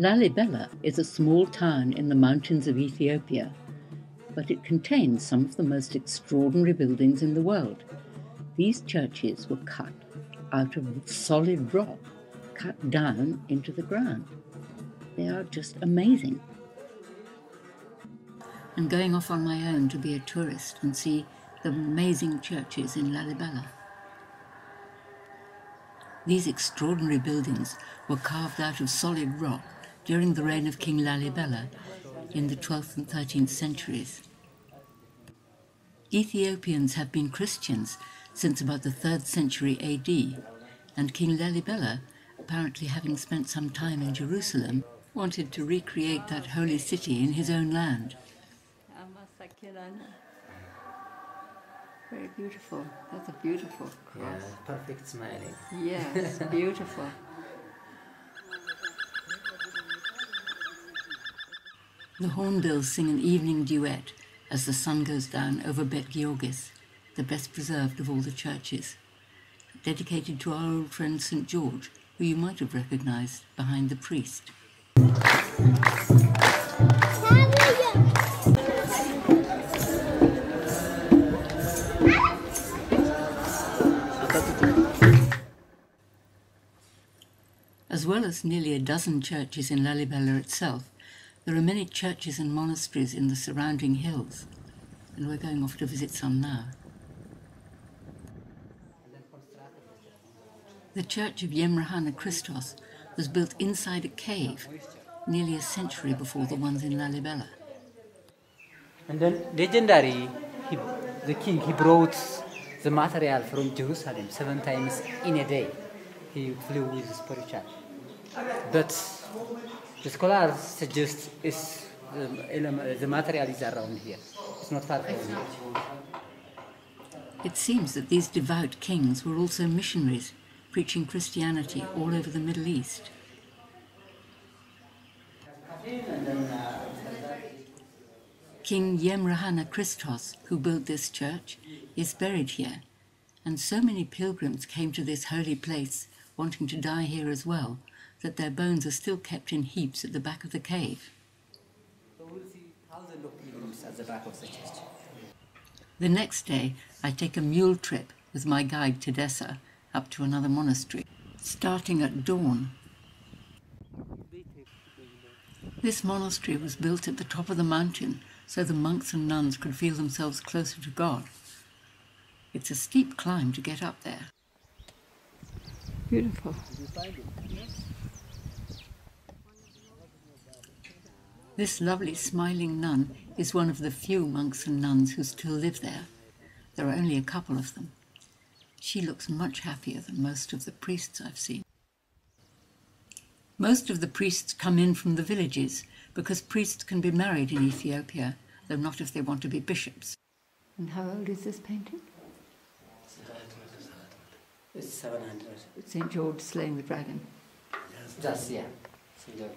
Lalibela is a small town in the mountains of Ethiopia, but it contains some of the most extraordinary buildings in the world. These churches were cut out of solid rock, cut down into the ground. They are just amazing. I'm going off on my own to be a tourist and see the amazing churches in Lalibela. These extraordinary buildings were carved out of solid rock during the reign of King Lalibela in the 12th and 13th centuries. Ethiopians have been Christians since about the 3rd century AD, and King Lalibela, apparently having spent some time in Jerusalem, wanted to recreate that holy city in his own land. Very beautiful. That's a beautiful cross. Yeah, perfect smiling. Yes, beautiful. The hornbills sing an evening duet as the sun goes down over Bet Georgis, the best preserved of all the churches, dedicated to our old friend St George, who you might have recognized behind the priest. As well as nearly a dozen churches in Lalibela itself, there are many churches and monasteries in the surrounding hills, and we're going off to visit some now. The church of Yemrahana Christos was built inside a cave nearly a century before the ones in Lalibela. And then legendary, he, the king, he brought the material from Jerusalem seven times in a day. He flew with the spiritual. But the scholars suggest is um, the, the material is around here. It's not far from here. It seems that these devout kings were also missionaries, preaching Christianity all over the Middle East. King Yemrahana Christos, who built this church, is buried here, and so many pilgrims came to this holy place wanting to die here as well that their bones are still kept in heaps at the back of the cave. The next day, I take a mule trip with my guide Tedessa up to another monastery, starting at dawn. This monastery was built at the top of the mountain so the monks and nuns could feel themselves closer to God. It's a steep climb to get up there. Beautiful. This lovely smiling nun is one of the few monks and nuns who still live there. There are only a couple of them. She looks much happier than most of the priests I've seen. Most of the priests come in from the villages because priests can be married in Ethiopia, though not if they want to be bishops. And how old is this painting? It's 700. St. George slaying the dragon. Just, yeah. St. George.